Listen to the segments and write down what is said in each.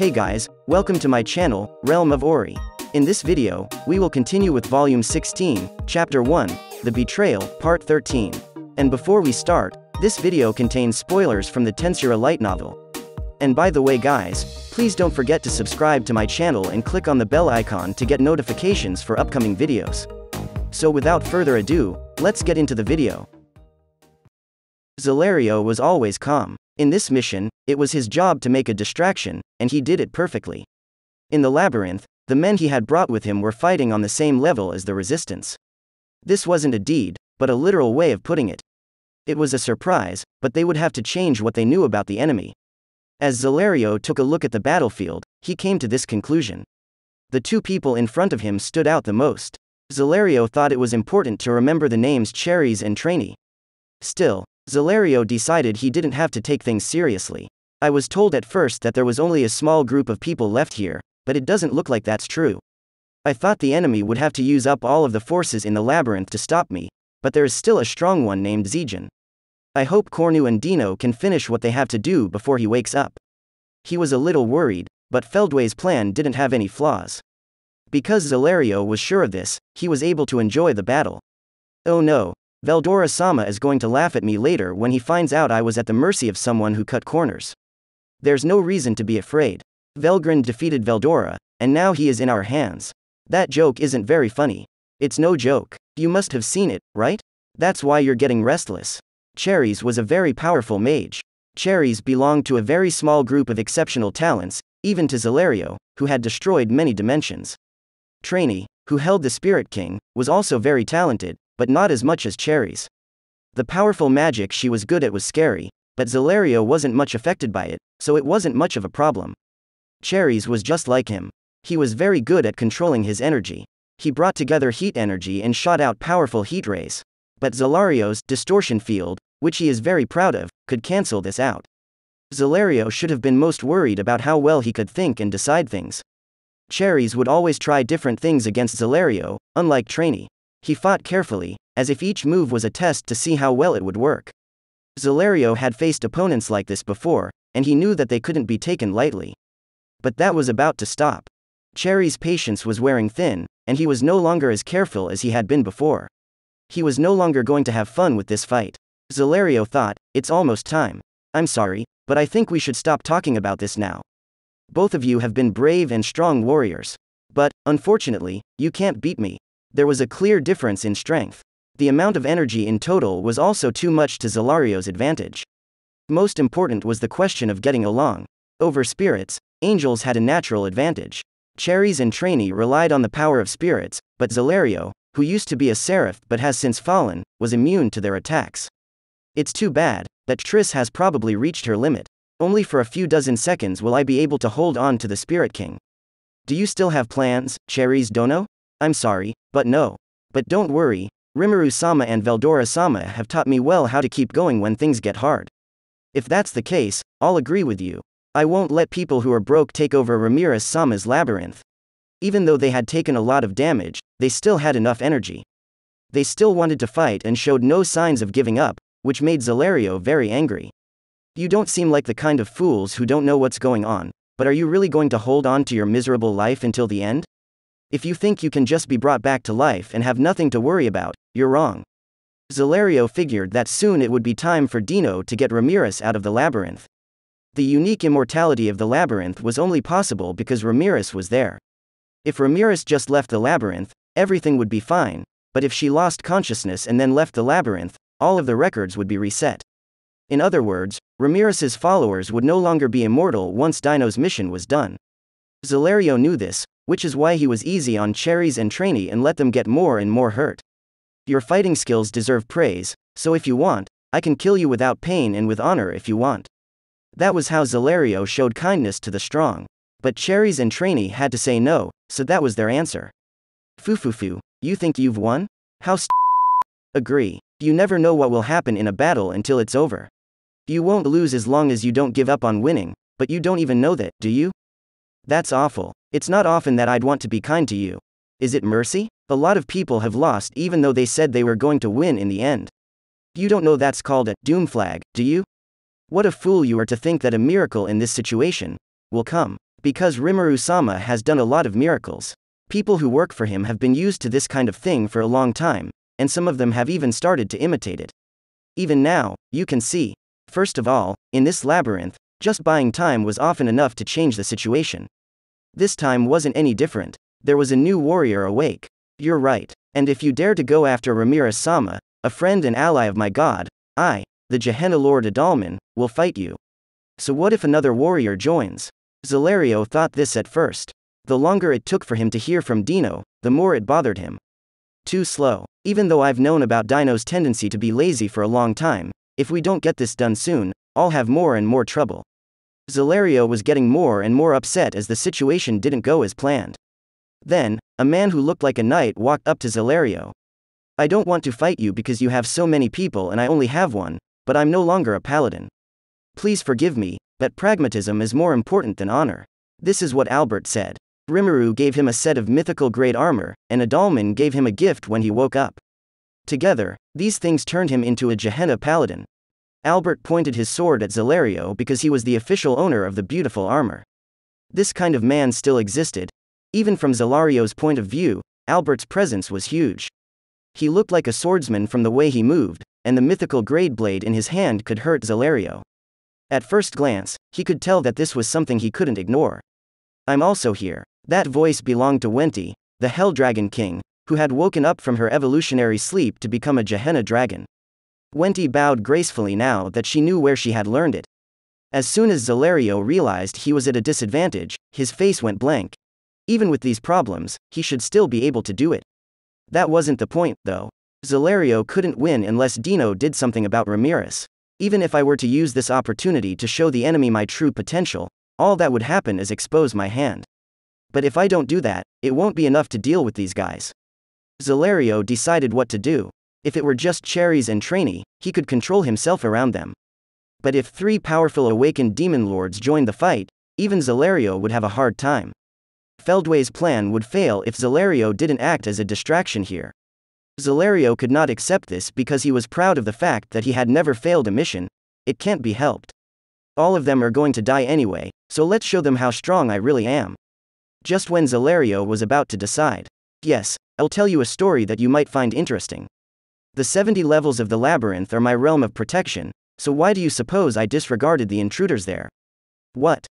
Hey guys, welcome to my channel, Realm of Ori. In this video, we will continue with Volume 16, Chapter 1, The Betrayal, Part 13. And before we start, this video contains spoilers from the Tensura light novel. And by the way guys, please don't forget to subscribe to my channel and click on the bell icon to get notifications for upcoming videos. So without further ado, let's get into the video. Zalario was always calm. In this mission, it was his job to make a distraction, and he did it perfectly. In the labyrinth, the men he had brought with him were fighting on the same level as the resistance. This wasn't a deed, but a literal way of putting it. It was a surprise, but they would have to change what they knew about the enemy. As Zalario took a look at the battlefield, he came to this conclusion. The two people in front of him stood out the most. Zalario thought it was important to remember the names Cherries and Treyni. Still, Zalario decided he didn't have to take things seriously. I was told at first that there was only a small group of people left here, but it doesn't look like that's true. I thought the enemy would have to use up all of the forces in the labyrinth to stop me, but there is still a strong one named Zegion. I hope Cornu and Dino can finish what they have to do before he wakes up. He was a little worried, but Feldway's plan didn't have any flaws. Because Zalario was sure of this, he was able to enjoy the battle. Oh no, Veldora Sama is going to laugh at me later when he finds out I was at the mercy of someone who cut corners. There's no reason to be afraid. Velgrynd defeated Veldora, and now he is in our hands. That joke isn't very funny. It's no joke. You must have seen it, right? That's why you're getting restless. Cherries was a very powerful mage. Cherries belonged to a very small group of exceptional talents, even to Zalario, who had destroyed many dimensions. Treyni, who held the Spirit King, was also very talented, but not as much as Cherries. The powerful magic she was good at was scary, but Zalario wasn't much affected by it, so it wasn't much of a problem. Cherries was just like him. He was very good at controlling his energy. He brought together heat energy and shot out powerful heat rays. But Zalario's distortion field, which he is very proud of, could cancel this out. Zalario should have been most worried about how well he could think and decide things. Cherries would always try different things against Zalario, unlike Treyni. He fought carefully, as if each move was a test to see how well it would work. Zalario had faced opponents like this before, and he knew that they couldn't be taken lightly. But that was about to stop. Cherry's patience was wearing thin, and he was no longer as careful as he had been before. He was no longer going to have fun with this fight. Zalario thought, it's almost time. I'm sorry, but I think we should stop talking about this now. Both of you have been brave and strong warriors. But, unfortunately, you can't beat me. There was a clear difference in strength. The amount of energy in total was also too much to Zalario's advantage. Most important was the question of getting along. Over spirits, angels had a natural advantage. Cherries and Treyni relied on the power of spirits, but Zalario, who used to be a seraph but has since fallen, was immune to their attacks. It's too bad, that Triss has probably reached her limit. Only for a few dozen seconds will I be able to hold on to the Spirit King. Do you still have plans, Cherries Dono? I'm sorry, but no. But don't worry, Rimuru sama and Veldora sama have taught me well how to keep going when things get hard. If that's the case, I'll agree with you. I won't let people who are broke take over Ramiris sama's labyrinth. Even though they had taken a lot of damage, they still had enough energy. They still wanted to fight and showed no signs of giving up, which made Zalario very angry. You don't seem like the kind of fools who don't know what's going on, but are you really going to hold on to your miserable life until the end? If you think you can just be brought back to life and have nothing to worry about, you're wrong. Zalario figured that soon it would be time for Dino to get Ramiris out of the labyrinth. The unique immortality of the labyrinth was only possible because Ramiris was there. If Ramiris just left the labyrinth, everything would be fine, but if she lost consciousness and then left the labyrinth, all of the records would be reset. In other words, Ramiris's followers would no longer be immortal once Dino's mission was done. Zalario knew this, which is why he was easy on Cherries and Treyni and let them get more and more hurt. Your fighting skills deserve praise, so if you want, I can kill you without pain and with honor if you want. That was how Zalario showed kindness to the strong. But Cherries and Treyni had to say no, so that was their answer. Fufufu, you think you've won? How st- Agree. You never know what will happen in a battle until it's over. You won't lose as long as you don't give up on winning, but you don't even know that, do you? That's awful. It's not often that I'd want to be kind to you. Is it mercy? A lot of people have lost even though they said they were going to win in the end. You don't know that's called a doom flag, do you? What a fool you are to think that a miracle in this situation will come. Because Rimuru sama has done a lot of miracles. People who work for him have been used to this kind of thing for a long time, and some of them have even started to imitate it. Even now, you can see. First of all, in this labyrinth, just buying time was often enough to change the situation. This time wasn't any different. There was a new warrior awake. You're right. And if you dare to go after Ramiris Sama, a friend and ally of my god, I, the Gehenna Lord Adalman, will fight you. So what if another warrior joins? Zalario thought this at first. The longer it took for him to hear from Dino, the more it bothered him. Too slow. Even though I've known about Dino's tendency to be lazy for a long time, if we don't get this done soon, I'll have more and more trouble. Zalario was getting more and more upset as the situation didn't go as planned. Then, a man who looked like a knight walked up to Zalario. I don't want to fight you because you have so many people and I only have one, but I'm no longer a paladin. Please forgive me, but pragmatism is more important than honor. This is what Albert said. Rimuru gave him a set of mythical grade armor, and Adalman gave him a gift when he woke up. Together, these things turned him into a Gehenna paladin. Albert pointed his sword at Zalario because he was the official owner of the beautiful armor. This kind of man still existed. Even from Zalario's point of view, Albert's presence was huge. He looked like a swordsman from the way he moved, and the mythical grade blade in his hand could hurt Zalario. At first glance, he could tell that this was something he couldn't ignore. I'm also here. That voice belonged to Wenti, the Hell Dragon King, who had woken up from her evolutionary sleep to become a Gehenna dragon. Wenti bowed gracefully now that she knew where she had learned it. As soon as Zalario realized he was at a disadvantage, his face went blank. Even with these problems, he should still be able to do it. That wasn't the point, though. Zalario couldn't win unless Dino did something about Ramiris. Even if I were to use this opportunity to show the enemy my true potential, all that would happen is expose my hand. But if I don't do that, it won't be enough to deal with these guys. Zalario decided what to do. If it were just Cherries and Treyni, he could control himself around them. But if three powerful awakened demon lords joined the fight, even Zalario would have a hard time. Feldway's plan would fail if Zalario didn't act as a distraction here. Zalario could not accept this because he was proud of the fact that he had never failed a mission, it can't be helped. All of them are going to die anyway, so let's show them how strong I really am. Just when Zalario was about to decide. Yes, I'll tell you a story that you might find interesting. The 70 levels of the labyrinth are my realm of protection, so why do you suppose I disregarded the intruders there? What?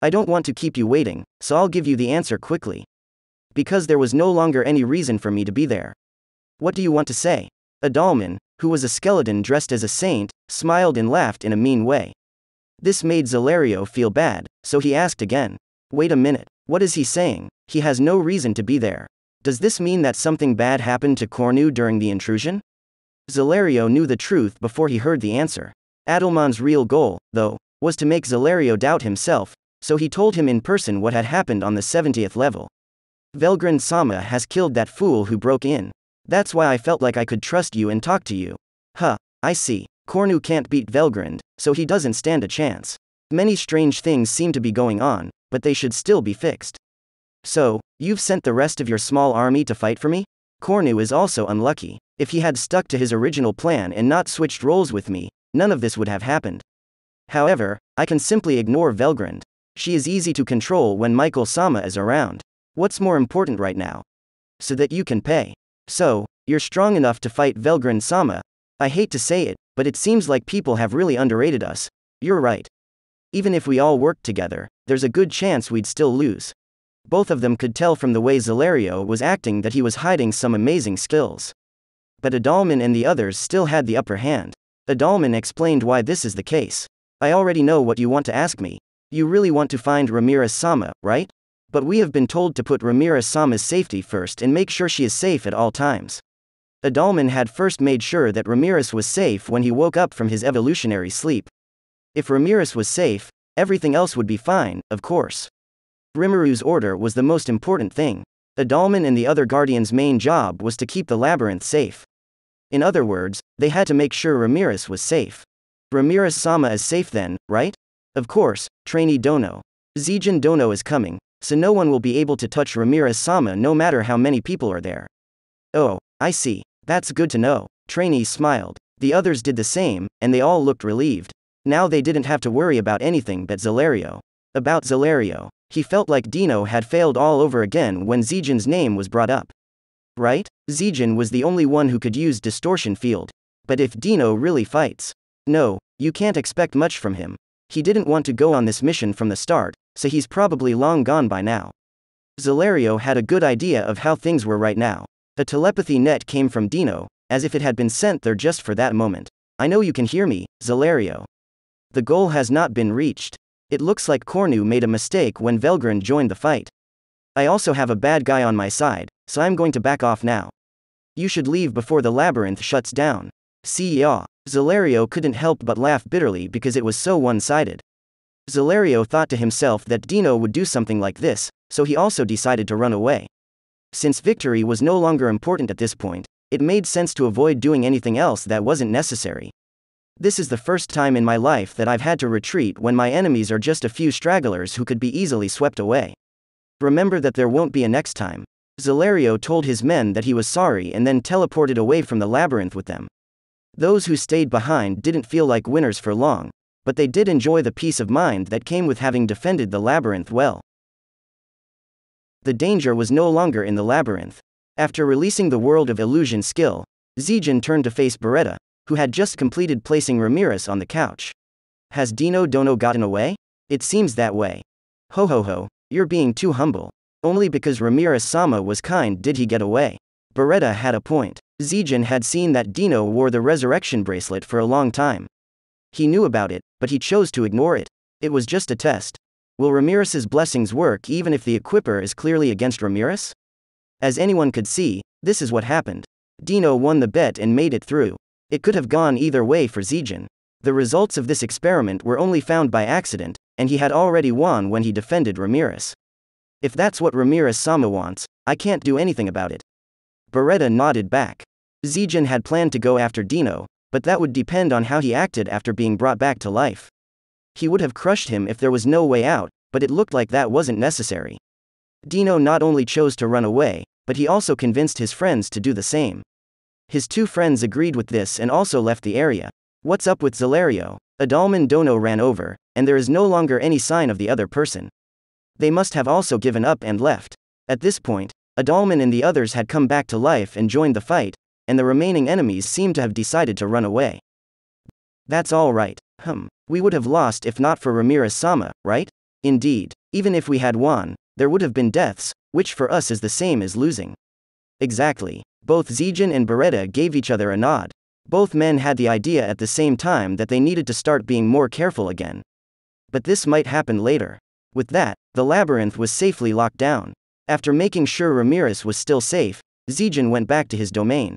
I don't want to keep you waiting, so I'll give you the answer quickly. Because there was no longer any reason for me to be there. What do you want to say? Adalman, who was a skeleton dressed as a saint, smiled and laughed in a mean way. This made Zalario feel bad, so he asked again. Wait a minute, what is he saying? He has no reason to be there. Does this mean that something bad happened to Cornu during the intrusion? Zalario knew the truth before he heard the answer. Adalman's real goal, though, was to make Zalario doubt himself, so he told him in person what had happened on the 70th level. Velgrynd Sama has killed that fool who broke in. That's why I felt like I could trust you and talk to you. Huh, I see. Cornu can't beat Velgrynd, so he doesn't stand a chance. Many strange things seem to be going on, but they should still be fixed. So, you've sent the rest of your small army to fight for me? Cornu is also unlucky. If he had stuck to his original plan and not switched roles with me, none of this would have happened. However, I can simply ignore Velgrynd. She is easy to control when Michael Sama is around. What's more important right now? So that you can pay. So, you're strong enough to fight Velgrynd Sama. I hate to say it, but it seems like people have really underrated us. You're right. Even if we all worked together, there's a good chance we'd still lose. Both of them could tell from the way Zalario was acting that he was hiding some amazing skills but Adalman and the others still had the upper hand. Adalman explained why this is the case. I already know what you want to ask me. You really want to find Ramiris Sama, right? But we have been told to put Ramiris Sama's safety first and make sure she is safe at all times. Adalman had first made sure that Ramiris was safe when he woke up from his evolutionary sleep. If Ramiris was safe, everything else would be fine, of course. Rimuru's order was the most important thing. Adalman and the other Guardians' main job was to keep the labyrinth safe. In other words, they had to make sure Ramiris was safe. Ramiris Sama is safe then, right? Of course, Treyni Dono. Zegion Dono is coming, so no one will be able to touch Ramiris Sama no matter how many people are there. Oh, I see. That's good to know. Treyni smiled. The others did the same, and they all looked relieved. Now they didn't have to worry about anything but Zalario. About Zalario. He felt like Dino had failed all over again when Zegion's name was brought up. Right? Zegion was the only one who could use distortion field. But if Dino really fights, no, you can't expect much from him. He didn't want to go on this mission from the start, so he's probably long gone by now. Zalario had a good idea of how things were right now. A telepathy net came from Dino, as if it had been sent there just for that moment. I know you can hear me, Zalario. The goal has not been reached. It looks like Cornu made a mistake when Velgrynd joined the fight. I also have a bad guy on my side, so I'm going to back off now. You should leave before the labyrinth shuts down. See ya. Zalario couldn't help but laugh bitterly because it was so one sided. Zalario thought to himself that Dino would do something like this, so he also decided to run away. Since victory was no longer important at this point, it made sense to avoid doing anything else that wasn't necessary. This is the first time in my life that I've had to retreat when my enemies are just a few stragglers who could be easily swept away. Remember that there won't be a next time. Zalario told his men that he was sorry and then teleported away from the labyrinth with them. Those who stayed behind didn't feel like winners for long, but they did enjoy the peace of mind that came with having defended the labyrinth well. The danger was no longer in the labyrinth. After releasing the world of illusion skill, Zegion turned to face Beretta, who had just completed placing Ramiris on the couch. Has Dino Dono gotten away? It seems that way. Ho ho ho, you're being too humble. Only because Ramiris Sama was kind did he get away. Beretta had a point. Zegion had seen that Dino wore the resurrection bracelet for a long time. He knew about it, but he chose to ignore it. It was just a test. Will Ramiris's blessings work even if the equipper is clearly against Ramiris? As anyone could see, this is what happened. Dino won the bet and made it through. It could have gone either way for Zegion. The results of this experiment were only found by accident, and he had already won when he defended Ramiris. If that's what Ramiris Sama wants, I can't do anything about it. Beretta nodded back. Zegion had planned to go after Dino, but that would depend on how he acted after being brought back to life. He would have crushed him if there was no way out, but it looked like that wasn't necessary. Dino not only chose to run away, but he also convinced his friends to do the same. His two friends agreed with this and also left the area. What's up with Zalario? Adalman Dono ran over, and there is no longer any sign of the other person. They must have also given up and left. At this point, Adalman and the others had come back to life and joined the fight, and the remaining enemies seemed to have decided to run away. That's all right, hum. We would have lost if not for Ramiris Sama, right? Indeed, even if we had won, there would have been deaths, which for us is the same as losing. Exactly. Both Zegion and Beretta gave each other a nod. Both men had the idea at the same time that they needed to start being more careful again. But this might happen later. With that, the labyrinth was safely locked down. After making sure Ramiris was still safe, Zegion went back to his domain.